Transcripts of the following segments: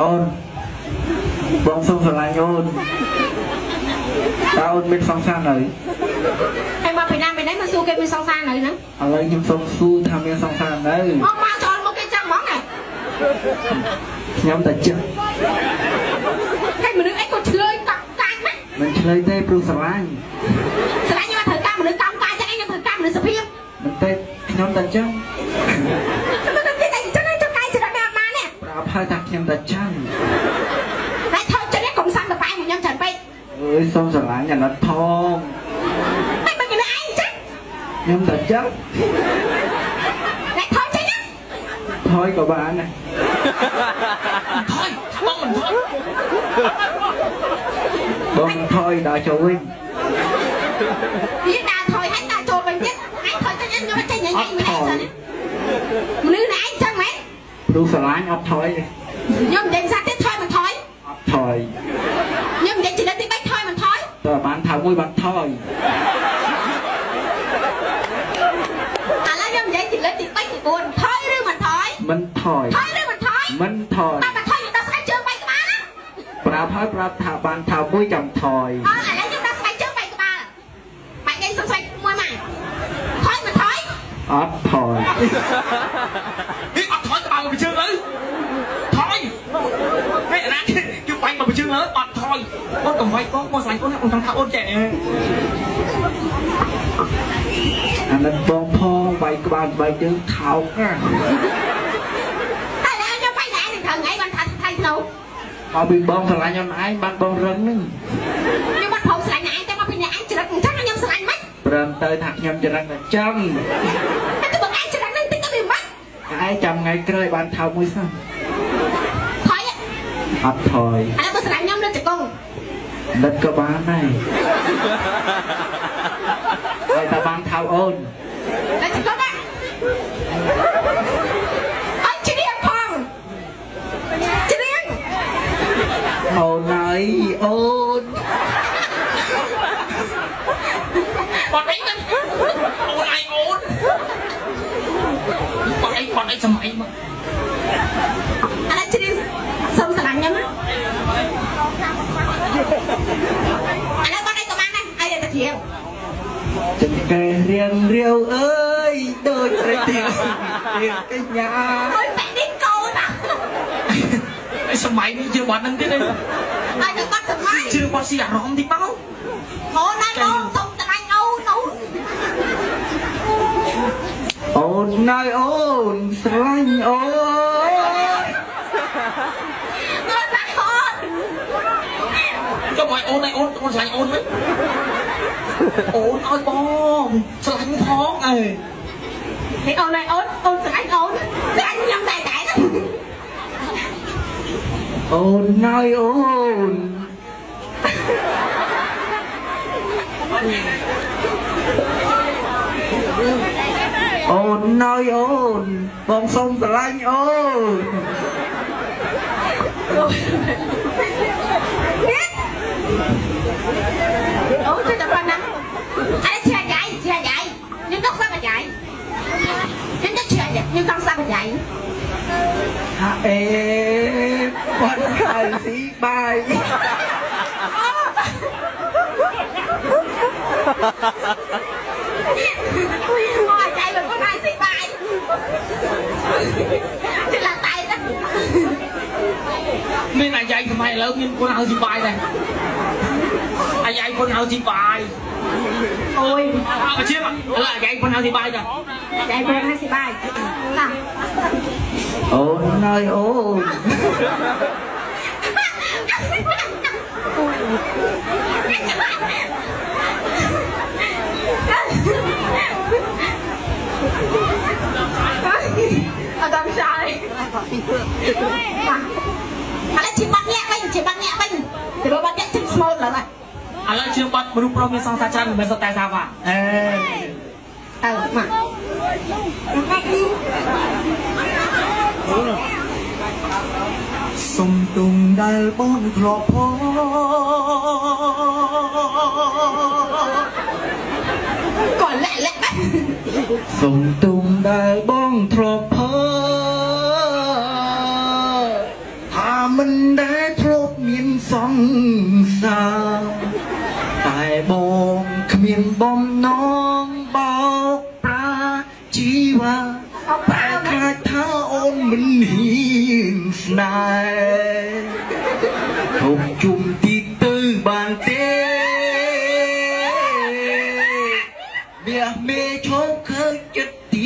អូនបងសុំស្រឡាញ់អូនតើអូនមានសង្សារនៅហើយមកពីណាពីណីមកសួរគេមានសង្សារនៅហ្នឹងឥឡូវខ្ញុំសុំសួរថាមានសង្សារនៅមកមកចូលមកគេចឹងហ្មងណាខ្ញុំតែចិត្តហើយមនុស្សអីក៏ឆ្លើយតាក់តាច់ណាមិនឆ្លើយទេព្រោះស្រឡាញ់ស្រឡាញ់ខ្ញុំមកធ្វើការមនុស្សកម្មការចឹងឯងខ្ញុំធ្វើការមនុស្សសភាពមិនទេខ្ញុំតែចឹង ហើយថាខ្ញុំតែចឹងហើយថតចិត្តនេះកុំសាំតប៉ែមកខ្ញុំច្រើនពេកអើយសុំស្រឡាញ់អាណិតផងហើយបើគេឯងចឹងខ្ញុំតែចឹងហើយថតចេញណាថយក៏បានដែរថយបងមិនថយបងថយដល់ចូលវិញនិយាយដើរថយហើយដើរចូលវិញទៀតឯងថតចេញខ្ញុំចេញញ៉ៃញ៉ៃមិនឯងសិនមនុស្សណែឯងចឹងមែន ព្រោះស្រឡាញ់អត់ថយទេខ្ញុំនិយាយសាទៀតថយមិនថយអត់ថយខ្ញុំនិយាយចំណុចទី3ថយមិនថយតើបានថាមួយបានថយឥឡូវខ្ញុំនិយាយចំណុចទី3ទី4ថយឬមិនថយមិនថយថយឬមិនថយមិនថយតែមិនថយខ្ញុំដល់ស្បែកជើង3ក្បាលណាប្រាប់ហើយប្រាប់ថាបានថាមួយចាំថយអើឥឡូវខ្ញុំដល់ស្បែកជើង3ក្បាលបាច់និយាយសុំស្បែកមួយម៉ាថយមិនថយអត់ថយ នេះអត់ថយក្បាលមកជើងលើថយហេណាគេបាញ់ មកជើងលើអត់ថយអូនកុំវាយបងមកស្លាញ់អូនអូនចង់ថាអូនចេះអាណិតបងផងវាយក្បាលវាយជើងខោកណាតែឥឡូវខ្ញុំបាច់ណែនឹងត្រូវថ្ងៃបានថាថៃធ្នូមកពីបងស្រឡាញ់អូនឯងបានបងរឹងហ្នឹងខ្ញុំបាត់ព្រមស្រឡាញ់ឯងតែមកពីអ្នកឯងច្រឹកអញ្ចឹងខ្ញុំស្រឡាញ់មិនព្រមទៅថាខ្ញុំចរិតតែចឹងតែទៅបងឯងច្រឹកនឹងតិចទៅវាមិនឯងចាំថ្ងៃក្រោយបានថោកមួយសិនថយឥ អត់ថយឡូវបើស្រឡាញ់ខ្ញុំលើចង្គង់ដិតក៏បានដែរហើយតែបានថោកអូនលើចង្គង់ណាអត់ជ្រៀងផងជ្រៀងអូនហើយអូនបាត់អីហ្នឹងអូនឯងអូនបាត់អីបាត់អីសម័យមកឥឡូវជ្រៀងសុំស្រឡាញ់ខ្ញុំណាឥឡូវ បាត់អីក៏បានដែរហើយតែជ្រៀងចង្កេះរៀងរាវអើយដូចព្រះទីរៀងកញ្ញាអើយបែកនេះកូនណាសម័យនេះជឿបាត់ហ្នឹងទៀតទេហើយទៅបាត់សម័យជឿបាត់ស៊ីអារម្មណ៍តិចមកអូនណាបងសុំស្រឡាញ់អូនអូនអូនណៃអូនស្រឡាញ់អូន អូនណាអូន ចុះមកអូនឯងអូនអូនឆ្លាញ់អូនវិញអូនឲ្យបងឆ្លាញ់ផងអើនេះអូនហើយអូនអូនស្រឡាញ់អូនស្រឡាញ់ខ្ញុំដែរដែរណាអូនណៃអូនអូនណៃអូនបងសុំស្រឡាញ់អូន អូជួយតែប៉ុណ្ណាអីជាយាយជាយាយខ្ញុំចង់សាប់យាយខ្ញុំចង់ជាយាយខ្ញុំចង់សាប់យាយហា មានអាយ៉ៃសម័យឥឡូវមានកូនហៅស៊ីបាយដែរអាយ៉ៃកូនហៅស៊ីបាយអូយអាជីបឥឡូវអាយ៉ៃកូនហៅស៊ីបាយដែរអាយ៉ៃកូនហៅស៊ីបាយតាអូនអើយអូនអត់ដឹងឆ្លើយ ឥឡូវជាបាត់ញាក់វិញជាបាត់ញាក់វិញទៅបាត់ញាក់ជិះស្មូតឡើយឥឡូវជាបាត់មនុស្សប្រុសមានសង្សារច្រើនមិនមែនសុទ្ធតែសាវ៉ាអេទៅមកសុំទុំដែលបងធ្លាប់ផងក៏លាក់លាក់សុំទុំដែលបងធ្លាប់ផ សង្សារតែបងគ្មានបំណងបោកប្រាជីវ៉ាតែខ្លាចថាអូនមិនហ៊ានស្នេហ៍ thuộc chung ទី tư bàn tê bia mê chốt khơi chất tí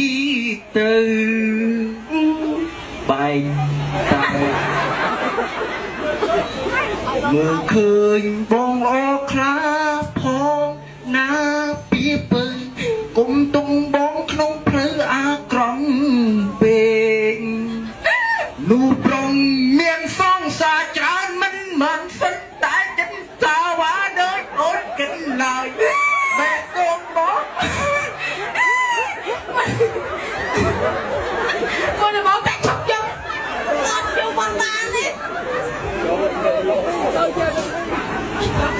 tư bài tài mưa khơi bong o khá phong na bia bơ cùng tung bóng không phứ a krong bên នូប្រងមាន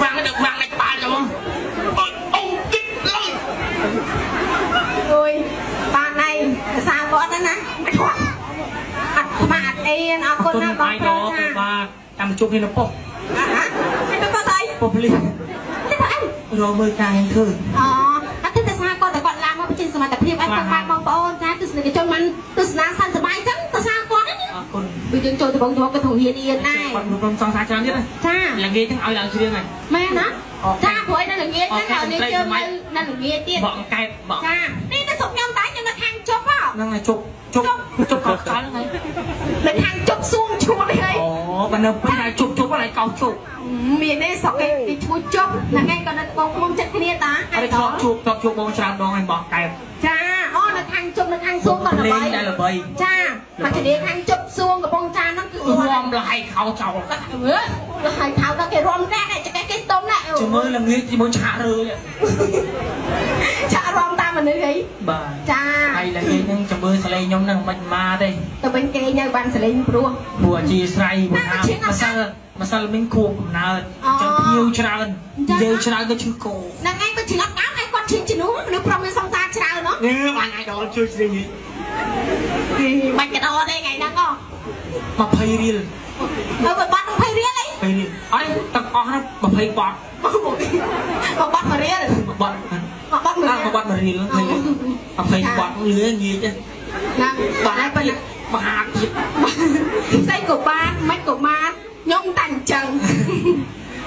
វាំងដឹកវាំងឯក្បាលចាំមកអូយអូគិតឡើយអើយបានហើយភាសាគាត់ហ្នឹងណាមិនខ្វះអត់ខ្មាត់អីអរគុណណាបងប្រុសចាបាទតាមជួបគ្នានៅប៉ុស្តិ៍ហើយទៅគាត់អីប៉ុស្តិ៍ប៉ូលីសទៅអីរកមើលការធ្វើអូអត់ទេភាសាគាត់តែគាត់ឡើងមកបញ្ចេញសមត្ថភាពឲ្យគាត់បងប្អូនថាទស្សនិកជនមិនទស្សនាសន្តិបាយចឹងភាសាគាត់ហ្នឹង អរគុណវាយើងចូលដំបងយកក៏ធំហ៊ានអៀនដែរគាត់រំលងសង្សារច្រើនទៀតណាចាល្ងាចទាំងឲ្យឡើងជ្រៀងហើយមែនណាអូខេចាព្រោះឯនៅល្ងាចហ្នឹងអូខេហើយនេះត្រីយើងសម័នៅយនៅល្ងាចទៀតបកកែបបកចានេះទៅសុកខ្ញុំតែខ្ញុំនៅខាងជប់ហ៎ហ្នឹងហើយជប់ជប់ជប់កោខ្លាំងហើយនៅខាងជប់សួងឈួតនេះហើយអូបើនៅពេលណាជប់ជប់ហើយកោជប់មានទេស្រុកគេគេឈ្មោះជប់ហ្នឹងឯងក៏នៅបងប្អូនចិត្តគ្នាតាហើយធ្លាប់ជួបធ្លាប់ជួបបងច្រើនដងហើយបកកែបចាអូនៅខាងជប់នៅខាងសួងក៏ល្លេបីងតែល្បីចា មកជំនាញខាងជប់សួងកំពង់ចាមហ្នឹងគឺរគាត់ំលហើយខោចោលអឺទៅឲ្យថៅដល់គេរំដែរចកេះគេតុំណាជំមើល្ងាចជាមួយឆាករើយចាក់រំតាមមនុស្សអីបាទចាហើយល្ងាចហ្នឹងជំមើសលេងខ្ញុំហ្នឹងមិនមកទេទៅវិញគេនៅបានសលេងព្រោះព្រោះអធិស្ឋានមកថាម្សិលម្សិលមិញគួបកំណើតអញ្ចឹងភៀវច្រើននិយាយច្រើនទៅឈឺកោហ្នឹងឯងក៏ឆ្លាប់ដល់ឯងគាត់ឈឺជំនួសមនុស្សប្រុសមានសង្សារច្រើនណោះនេះបានអាយដល់ជួយស្រីនេះ បាច់កដោទេថ្ងៃហ្នឹងហ៎20រៀលទៅបាត់20រៀលអី20រៀលអត់ទាំងអស់ហ្នឹង20បាត់មកបាត់មួយរៀលបាត់មកបាត់មួយអារៀលបាត់1រៀល20បាត់លឿនងាយទេណាបាត់ហើយប៉ុន្តែមហាទៀតស្អីក៏បានមិនក៏បានខ្ញុំតែអញ្ចឹង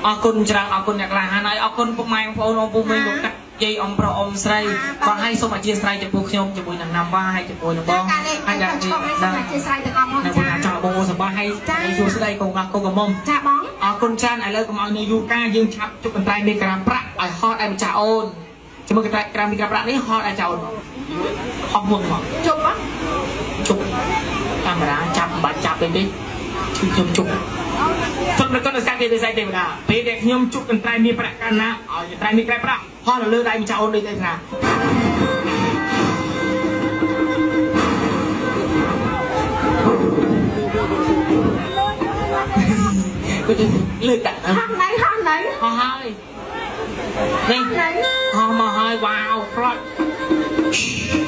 អរគុណច្រើនអរគុណអ្នកក្លាហានហើយអរគុណពុកម៉ែបងប្អូនបងពុកមីងលោកតា យាយអំប្រុសអ៊ំស្រីបងឲ្យសូមអធិស្ឋានចំពោះខ្ញុំជាមួយនឹងណាំវ៉ាហើយជាមួយនឹងបងការនេះហើយតែយ៉ាងឆ្នេះកប់ឲ្យសដល់មាជិកស្រ័យទាំងអស់មកនៅចាបងចង់បងសប្បាយហើយហើយសួស្ដីកូនខ្លះកូនកមុំចាបងអរគុណច្រើនឥឡូវកុំឲ្យនៅយូរកាយើងឆាប់ជប់កន្ត្រៃមេក្រាមប្រាក់ឲ្យហត់ឲ្យម្ចាស់អូនជាមួយកន្ត្រៃក្រាមមេក្រាមប្រាក់នេះហត់ឲ្យចៅអូនអស់មុនមកជប់ហ៎ជប់កាមេរ៉ាចាប់មិនបាច់ចាប់ទេទេគឺខ្ញុំជប់ សុំនៅកណ្ដាលស្កាយទេស្អីទេម្ដាពេលដែលខ្ញុំជប់កន្ត្រៃមេប្រាក់កាលណាឲ្យកន្ត្រៃមេក្រាមប្រាក់ហត់នៅលើដៃម្ចាស់អូនដូចតែថាគឺលើកដាក់ហោះណៃហោះណៃហោះហើយនេះណៃហោះមកហើយវ៉ាវផ្លត់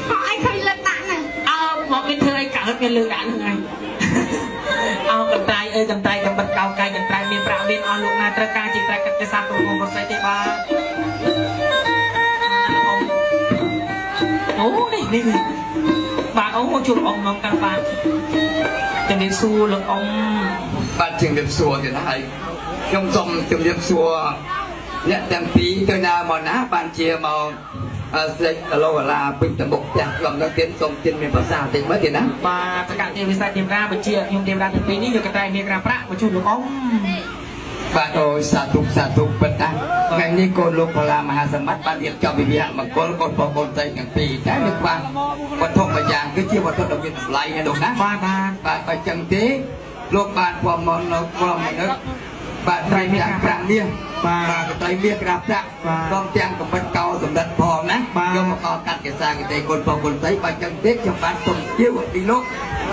ហោះអីឃើញលើកដាក់ហ្នឹងអើមកគេធ្វើអីកើតមានលើកដាក់ហ្នឹងហើយ អោកន្ត្រៃអើយកន្ត្រៃកំបិតកោកាយកន្ត្រៃមានប្រាក់មានអស់លោកណាត្រូវការជាត្រៃកាត់គេសាទរងប្រសិទ្ធទេបាទអូនេះនេះបាទអូជួបអ៊ំមកកាន់បាទជំរាបសួរលោកអ៊ំបាទជំរាបសួរទៀតហើយខ្ញុំសូមជំរាបសួរអ្នកទាំងពីរទៅណាមកណាបានជាមក អឺស្លេចកលោឡាពេញតមុខផ្ទះខ្ញុំទៅទៀតសូមជិនមានភាសាតិចមើលទៀតណាបាទសកលទេវិស័យទេវតាបញ្ជាខ្ញុំទេវតាទាំងពីរនេះយកកន្ត្រៃមានក្រាប្រាក់មកជួបលោកអ៊ំបាទអូយសាធុសាធុពិតណាថ្ងៃនេះកូនលោកផល្លាមហាសម្បត្តិបានរៀបចំវិវាហមង្គលកូនប្រុសកូនស្រីទាំងពីរតែនៅខ្វះវត្ថុមួយយ៉ាងគឺជាវត្ថុដ៏មានតម្លៃណាលោកណាបាទបាទបាទបើចឹងទេលោកបានពំមកនៅក្រុមមនុស្ស បាទត្រៃមានប្រាក់មាសបាទត្រៃមាសក្រាបប្រាក់ព្រមទាំងកំបិតកោសម្ដិតផងណាយកមកកកាត់កសាកិតីគុណផងគុណស្រីបើចឹងទេខ្ញុំបានសូមជាវពីលោក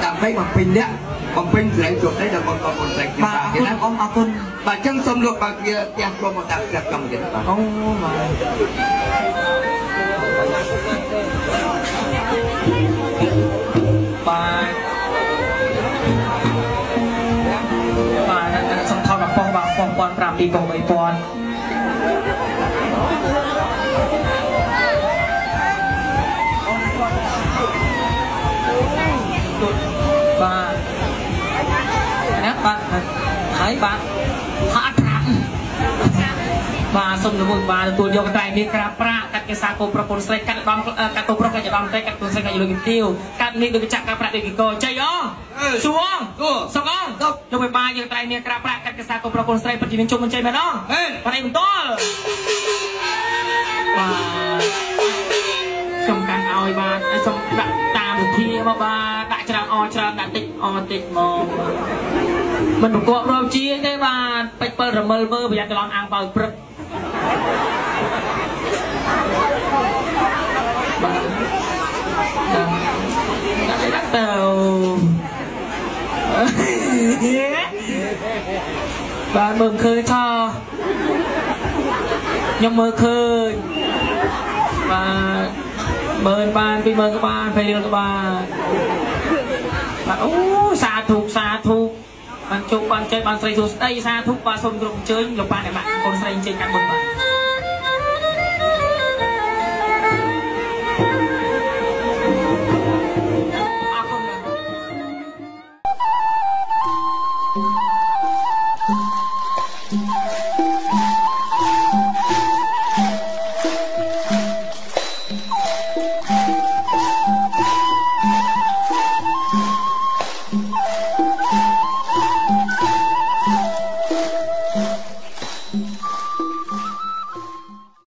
ដើម្បីបំពេញលក្ខបំពេញស្រែងជួបនេះដល់គុណផងគុណស្រីខ្ញុំបាទអបាទរគុណណាអ៊ំអរគុណបាទចឹងសូមលោកបើកវាផ្ទះក្រុមមកដាក់ក្រាបកម្មទៀតបាទអូបាទបាទ 7ពុំ3000បាទណាបាទហើយបាទ បាទសូមលំមួយបាទទទួលយកតែនេះក្រាបប្រាក់កាត់គេសាគោប្រពន្ធស្រីកាត់ដំកាត់គោប្រុសកាត់ចំតែកាត់គូស្រីកាត់យលគីទៀវកាត់នេះដូចចាក់កាត់ប្រាក់ដូចគីកោចៃអូសួងសុកអងយកไปបាយយកតែនេះក្រាបប្រាក់កាត់គេសាគោប្រពន្ធស្រីពិតជាមានជុំមិនចៃមែនអងបាទនេះបន្តបាទខ្ញុំកាន់ឲ្យបាទសូមដាក់តាមវិធីមកបាទដាក់ច្រើនអច្រើនដាក់តិចអតិចមកមិនប្រកបរាប់ជាទេបាទពេចពិលរមិលមើលប្រយ័ត្នច្រឡំអាំងបើព្រឹកបា ទដាក់ដាក់ទៅបាទមើលឃើញថខ្ញុំមើលឃើញបាទមើលបានពីមើលក៏បានពេលរៀលក៏បានបាទអូសាធុសាធុបានជួបបានចេះបានស្រីសួស្ដីសាធុបាទសូមគ្រប់អញ្ជើញលោកបានអ្នកបាក់កូនស្រីអញ្ជើញកាត់បុណ្យបាទ